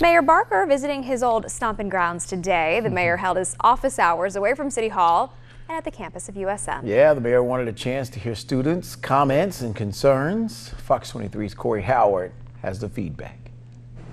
Mayor Barker visiting his old stomping grounds today. The mayor mm-hmm. held his office hours away from City Hall and at the campus of USM. Yeah, the mayor wanted a chance to hear students' comments and concerns. Fox 23's Corey Howard has the feedback.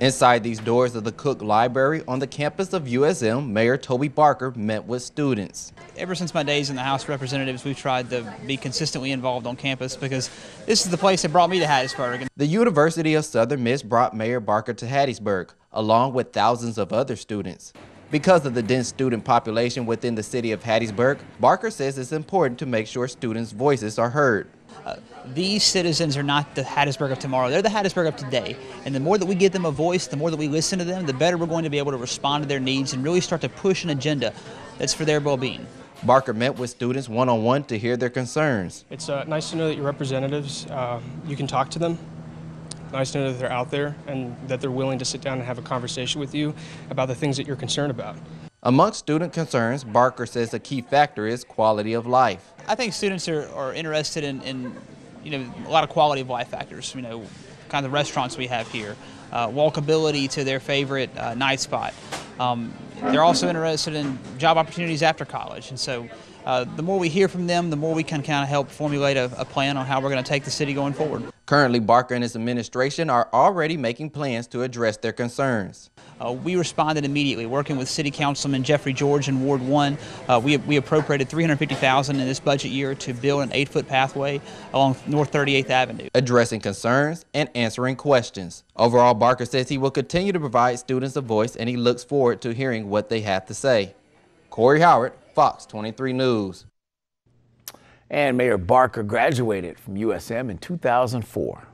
Inside these doors of the Cook Library on the campus of USM, Mayor Toby Barker met with students. Ever since my days in the House of Representatives, we've tried to be consistently involved on campus because this is the place that brought me to Hattiesburg. The University of Southern Miss brought Mayor Barker to Hattiesburg, along with thousands of other students. Because of the dense student population within the city of Hattiesburg, Barker says it's important to make sure students' voices are heard. Uh, these citizens are not the Hattiesburg of tomorrow. They're the Hattiesburg of today. And the more that we give them a voice, the more that we listen to them, the better we're going to be able to respond to their needs and really start to push an agenda that's for their well-being. Barker met with students one-on-one to hear their concerns. It's uh, nice to know that your representatives, uh, you can talk to them. Nice to know that they're out there and that they're willing to sit down and have a conversation with you about the things that you're concerned about. Amongst student concerns, Barker says a key factor is quality of life. I think students are, are interested in, in, you know, a lot of quality of life factors, you know, kind of restaurants we have here, uh, walkability to their favorite uh, night spot. Um, they're also interested in job opportunities after college, and so uh, the more we hear from them, the more we can kind of help formulate a, a plan on how we're going to take the city going forward. Currently, Barker and his administration are already making plans to address their concerns. Uh, we responded immediately, working with City Councilman Jeffrey George in Ward 1. Uh, we, we appropriated 350000 in this budget year to build an eight-foot pathway along North 38th Avenue. Addressing concerns and answering questions. Overall, Barker says he will continue to provide students a voice and he looks forward to hearing what they have to say. Corey Howard, Fox 23 News. And Mayor Barker graduated from USM in 2004.